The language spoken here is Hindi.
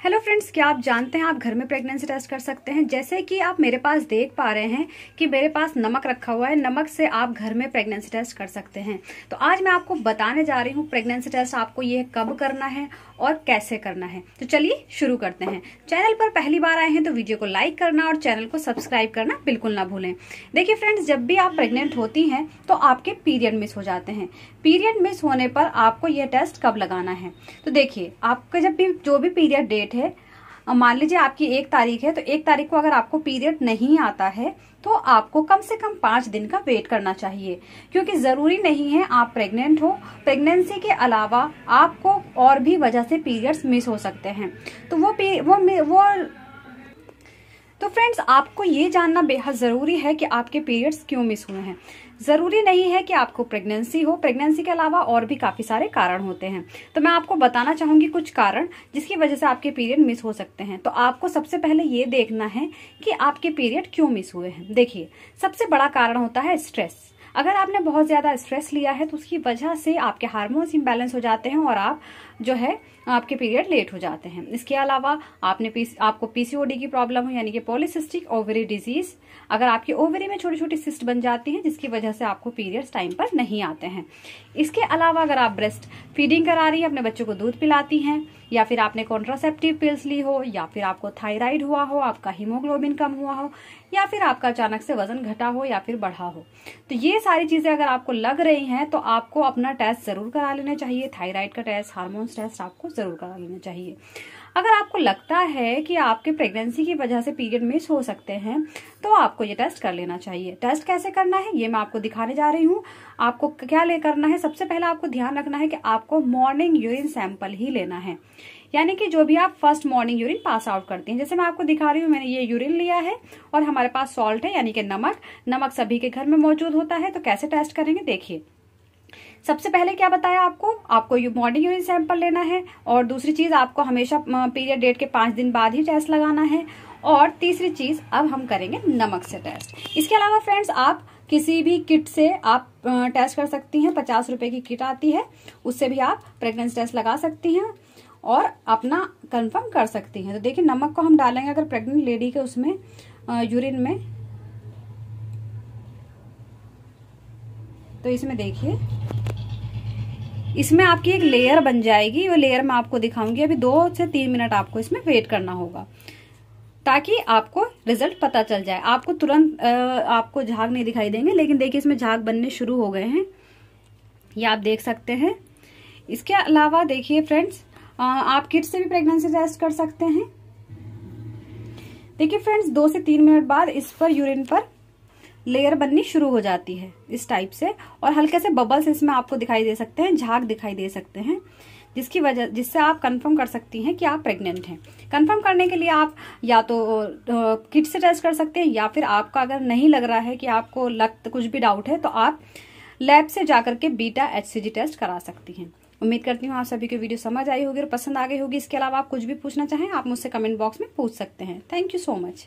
हेलो फ्रेंड्स क्या आप जानते हैं आप घर में प्रेगनेंसी टेस्ट कर सकते हैं? जैसे कि आप मेरे पास देख पा रहे हैं कि मेरे पास नमक रखा हुआ है, नमक से आप घर में प्रेगनेंसी टेस्ट कर सकते हैं। तो आज मैं आपको बताने जा रही हूँ प्रेगनेंसी टेस्ट आपको ये कब करना है और कैसे करना है। तो चलिए शुरू करते हैं। चैनल पर पहली बार आए हैं तो वीडियो को लाइक करना और चैनल को सब्सक्राइब करना बिल्कुल ना भूलें। देखिए फ्रेंड्स जब भी आप प्रेग्नेंट होती हैं तो आपके पीरियड मिस हो जाते हैं। पीरियड मिस होने पर आपको यह टेस्ट कब लगाना है? तो देखिए, आपका जब भी, जो भी पीरियड डेट है। मान लीजिए आपकी एक तारीख है तो एक तारीख को अगर आपको पीरियड नहीं आता है तो आपको कम से कम पाँच दिन का वेट करना चाहिए। क्योंकि ज़रूरी नहीं है आप प्रेग्नेंट हो। प्रेगनेंसी के अलावा आपको और भी वजह से पीरियड्स मिस हो सकते हैं। तो वो वो वो तो फ्रेंड्स आपको ये जानना बेहद ज़रूरी है कि आपके पीरियड्स क्यों मिस हुए हैं। ज़रूरी नहीं है कि आपको प्रेगनेंसी हो। प्रेगनेंसी के अलावा और भी काफ़ी सारे कारण होते हैं। तो मैं आपको बताना चाहूँगी कुछ कारण जिसकी वजह से आपके पीरियड मिस हो सकते हैं। तो आपको सबसे पहले ये देखना है कि आपके पीरियड क्यों मिस हुए हैं। देखिए, सबसे बड़ा कारण होता है स्ट्रेस अगर आपने बहुत ज़्यादा स्ट्रेस लिया है तो उसकी वजह से आपके हार्मोन्स इम्बैलेंस हो जाते हैं और आप जो है आपके पीरियड लेट हो जाते हैं। इसके अलावा आपने पी, आपको पीसीओडी की प्रॉब्लम हो यानी कि पॉलिसिस्टिक ओवरी डिज़ीज़ अगर आपके ओवरी में छोटी छोटी सिस्ट बन जाती है जिसकी वजह से आपको पीरियड्स टाइम पर नहीं आते हैं। इसके अलावा अगर आप ब्रेस्ट फीडिंग करा रही है अपने बच्चों को दूध पिलाती हैं या फिर आपने कॉन्ट्रासेप्टिव पिल्स ली हो या फिर आपको थायराइड हुआ हो आपका हीमोग्लोबिन कम हुआ हो या फिर आपका अचानक से वज़न घटा हो या फिर बढ़ा हो। तो ये सारी चीज़ें अगर आपको लग रही हैं तो आपको अपना टेस्ट ज़रूर करा लेना चाहिए। थायराइड का टेस्ट हार्मोन्स टेस्ट आपको ज़रूर करा लेना चाहिए। अगर आपको लगता है कि आपके प्रेगनेंसी की वजह से पीरियड मिस हो सकते हैं तो आपको ये टेस्ट कर लेना चाहिए। टेस्ट कैसे करना है, ये मैं आपको दिखाने जा रही हूँ। आपको क्या ले, करना है, सबसे पहले आपको ध्यान रखना है कि आपको मॉर्निंग यूरिन सैंपल ही लेना है। यानी कि जो भी आप first morning urine pass out करती हैं, जैसे मैं आपको दिखा रही हूँ, मैंने ये यूरिन लिया है और हमारे पास सॉल्ट है, यानी कि नमक। नमक सभी के घर में मौजूद होता है तो कैसे टेस्ट करेंगे, देखिए। सबसे पहले क्या बताया आपको? आपको मॉर्निंग यूरिन सैंपल लेना है और दूसरी चीज़, आपको हमेशा पीरियड डेट के पाँच दिन बाद ही टेस्ट लगाना है और तीसरी चीज़, अब हम करेंगे नमक से टेस्ट। इसके अलावा फ्रेंड्स, आप किसी भी किट से आप टेस्ट कर सकती हैं, पचास रुपए की किट आती है, उससे भी आप प्रेगनेंसी टेस्ट लगा सकती हैं और अपना कंफर्म कर सकती हैं। तो देखिए, नमक को हम डालेंगे अगर प्रेग्नेंट लेडी के उसमें यूरिन में तो इसमें देखिए। इसमें आपकी एक लेयर बन जाएगी। वो लेयर मैं आपको दिखाऊँगी। अभी दो से तीन मिनट आपको इसमें वेट करना होगा। ताकि आपको रिज़ल्ट पता चल जाए। आपको तुरंत आपको झाग नहीं दिखाई देंगे, लेकिन देखिए इसमें झाग बनने शुरू हो गए हैं। ये आप देख सकते हैं। इसके अलावा देखिए फ्रेंड्स आप किट से भी प्रेगनेंसी टेस्ट कर सकते हैं। देखिए फ्रेंड्स दो से तीन मिनट बाद इस पर यूरिन पर लेयर बननी शुरू हो जाती है इस टाइप से। और हल्के से बबल्स इसमें आपको दिखाई दे सकते हैं, झाग दिखाई दे सकते हैं, जिसकी वजह जिससे आप कंफर्म कर सकती हैं कि आप प्रेग्नेंट हैं। कंफर्म करने के लिए आप या तो किट से टेस्ट कर सकते हैं, या फिर आपका अगर नहीं लग रहा है कि आपको लग कुछ भी डाउट है तो आप लैब से जाकर के बीटा एच टेस्ट करा सकती हैं। उम्मीद करती हूँ आप सभी को वीडियो समझ आई होगी और पसंद आ गई होगी। इसके अलावा आप कुछ भी पूछना चाहें, आप मुझसे कमेंट बॉक्स में पूछ सकते हैं। Thank you so much